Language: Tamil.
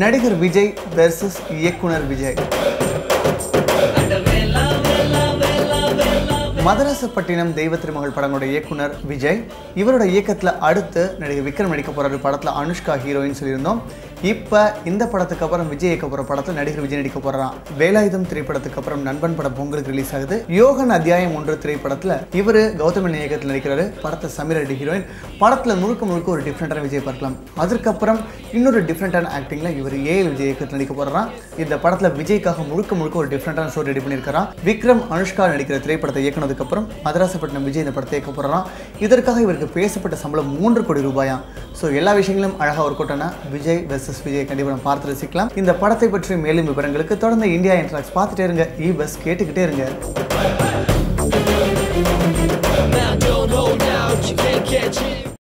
நடிகர் விஜய் வெர்சஸ் இயக்குனர் விஜய் மதராசப்பட்டினம் தெய்வ திருமகள் படங்களோட இயக்குனர் விஜய். இவரோட இயக்கத்தில் அடுத்து நடிகர் விக்ரம் நடிக்க போறாரு படத்தில் அனுஷ்கா ஹீரோயின் சொல்லியிருந்தோம். இப்போ இந்த படத்துக்கு அப்புறம் விஜய் இயக்க போகிற படத்தில் நடிகர் விஜய் நடிக்க போகிறான் வேலாயுதம் திரைப்படத்துக்கு அப்புறம் நண்பன் படம் பொங்கலுக்கு ரிலீஸ் ஆகுது. யோகன் அத்தியாயம் ஒன்று திரைப்படத்தில் இவர் கௌதமன் இயக்கத்தில் நடிக்கிறாரு. படத்தை சமீர் ரெட்டி ஹீரோயின். படத்தில் முழுக்க முழுக்க ஒரு டிஃப்ரெண்ட்டான விஜய் பார்க்கலாம். அதுக்கப்புறம் இன்னொரு டிஃப்ரெண்ட்டான ஆக்டிங்கில் இவர் ஏஎல் விஜய் இயக்கத்தில் நடிக்க போகிறான் இந்த படத்தில் விஜய்க்காக முழுக்க முழுக்க ஒரு டிஃப்ரெண்ட்டான ஸ்டோரி ரெடி பண்ணியிருக்கிறான் விக்ரம் அனுஷ்கா நடிக்கிற திரைப்படத்தை இயக்குனர் இயக்குனதுக்கப்புறம் மதராசப்பட்டினம் விஜய் இந்த படத்தை இயக்க போகிறாராம் இதற்காக இவருக்கு பேசப்பட்ட சம்பளம் மூன்று கோடி ரூபாயா? ஸோ எல்லா விஷயங்களும் அழகாக ஒரு கூட்டம்னா விஜய் வெர்சஸ் விஜய் கண்டிப்பாக நம்ம பார்த்து ரசிக்கலாம். இந்த படத்தை பற்றி மேலும் விவரங்களுக்கு தொடர்ந்து இந்தியா இன்ட்ராக்ஸ் பார்த்துட்டே இருங்க. இ பஸ் கேட்டுக்கிட்டே இருங்க.